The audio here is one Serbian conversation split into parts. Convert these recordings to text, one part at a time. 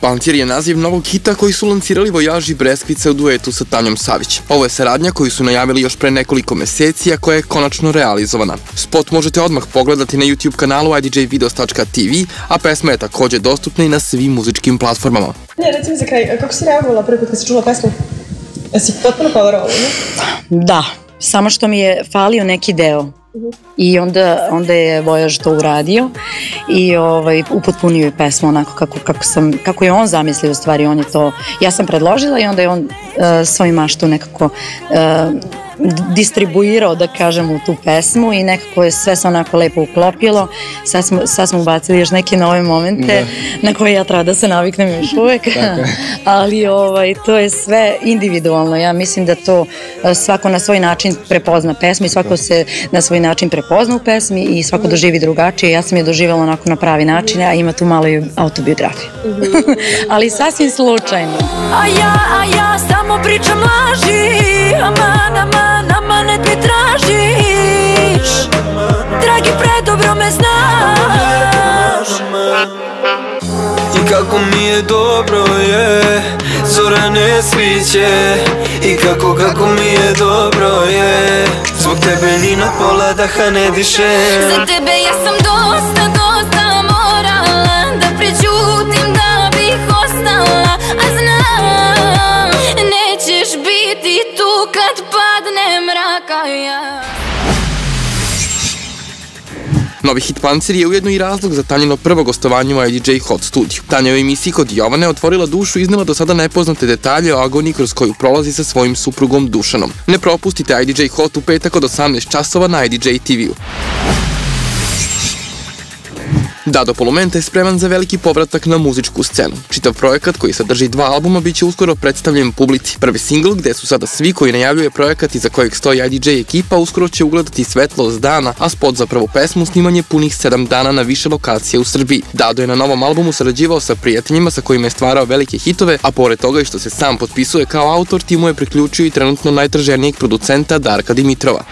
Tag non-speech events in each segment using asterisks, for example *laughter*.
Pancir je naziv novog hita koji su lancirali Vojaži Breskvice u duetu sa Tanjom Savić. Ovo je saradnja koju su najavili još pre nekoliko meseci, a koja je konačno realizovana. Spot možete odmah pogledati na YouTube kanalu idjvideos.tv, a pesma je takođe dostupna i na svim muzičkim platformama. Ne, recimo za kraj, kako si reagovala prvi put kad si čula pesmu? Jesi potpuno poverovala, ne? Da, samo što mi je falio neki deo. I onda, onda je Vojaž to uradio i ovaj, upotpunio je pesmu onako kako, kako, sam, kako je on zamislio u stvari, on je to, ja sam predložila i onda je on uh, svoj maštu nekako uh, distribuirao, da kažem, u tu pesmu i nekako je sve se onako lepo uklopilo. Sad smo, sad smo ubacili još neke nove momente da. na koje ja treba da se naviknem još uvek. *laughs* Ali ovaj, to je sve individualno. Ja mislim da to e, svako na svoj način prepozna pesmu i svako se na svoj način prepozna u pesmi i svako doživi drugačije. Ja sam je doživjela onako na pravi način, a ima tu malo i autobiografiju. *laughs* Ali sasvim slučajno. A ja, a ja samo pričam laži, aman, aman nama ne ti tražiš Dragi, predobro me znaš I kako mi je dobro je Zora ne sviće I kako, kako mi je na pola daha ne diše Za tebe ja sam dosta, dosta morala. Da prećutim da bih ostala. A znam, nećeš biti tu kad padne mraka ja Novi hit Pancir je ujedno i razlog za Tanjino prvo gostovanje u IDJ Hot studiju. Tanja u emisiji kod Jovane otvorila dušu i iznela do sada nepoznate detalje o agoniji kroz koju prolazi sa svojim suprugom Dušanom. Ne propustite IDJ Hot u petak od 18 časova na IDJ TV-u. Dado Polumenta je spreman za veliki povratak na muzičku scenu. Čitav projekat koji sadrži dva albuma biće uskoro predstavljen publici. Prvi singl gde su sada svi koji najavljuje projekat iza kojeg stoji IDJ ekipa uskoro će ugledati svetlost dana, a spot za prvu pesmu snimanje punih 7 dana na više lokacije u Srbiji. Dado je na novom albumu sarađivao sa prijateljima sa kojima je stvarao velike hitove, a pored toga i što se sam potpisuje kao autor, timu je priključio i trenutno najtraženijeg producenta Darka Dimitrova.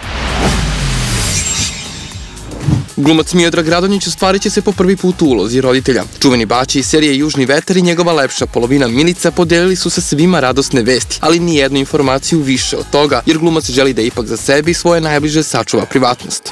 Glumac Miodrag Radonjić ostvarit će se po prvi put u ulozi roditelja. Čuveni bači iz serije Južni veter i njegova lepša polovina Milica podelili su sa svima radosne vesti, ali ni jednu informaciju više od toga, jer glumac želi da ipak za sebe i svoje najbliže sačuva privatnost.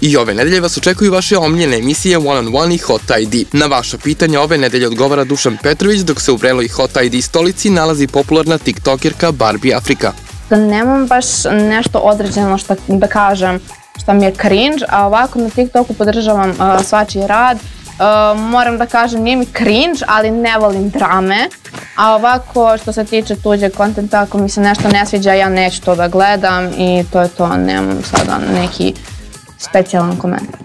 I ove nedelje vas očekuju vaše omljene emisije One on One i Hot ID. Na vaša pitanja ove nedelje odgovara Dušan Petrović, dok se u vreloj Hot ID stolici nalazi popularna tiktokerka Barbie Afrika da nemam baš nešto određeno što da kažem što mi je cringe, a ovako na TikToku podržavam uh, svačiji rad. Uh, moram da kažem, nije mi cringe, ali ne volim drame. A ovako, što se tiče tuđeg kontenta, ako mi se nešto ne sviđa, ja neću to da gledam i to je to, nemam sada neki specijalan komentar.